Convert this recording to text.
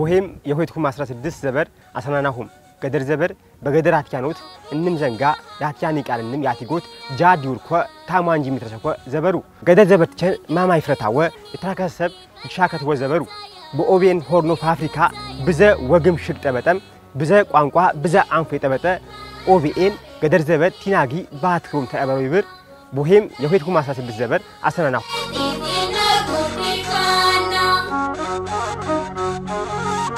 ቦሄም የሆይትኩም 16 ዘበር አሰናናሁም። ገደር ዘበር በገደር አትያኖት እንም ዘንጋ ያትያን ይቃልንም ያቲጎት ጃድ ይውርኮ ታማንጂ የሚትረሰኮ ዘበሩ። ገደር ዘበር ትቸን ማማ ይፍረታወ የተራከሰብ ይሻከትወ ዘበሩ። በኦቤን ሆርን አፍሪካ ብዘ ወግም ሽቅ ጠበጠም ብዘ ቋንቋ ብዘ አንፎ የጠበጠ ኦቤኤን ገደር ዘበር ቲናጊ ባትክሩም ተአበሩ ይብር። ቦሄም የሆይትኩም 16 ዘበር አሰናናሁ።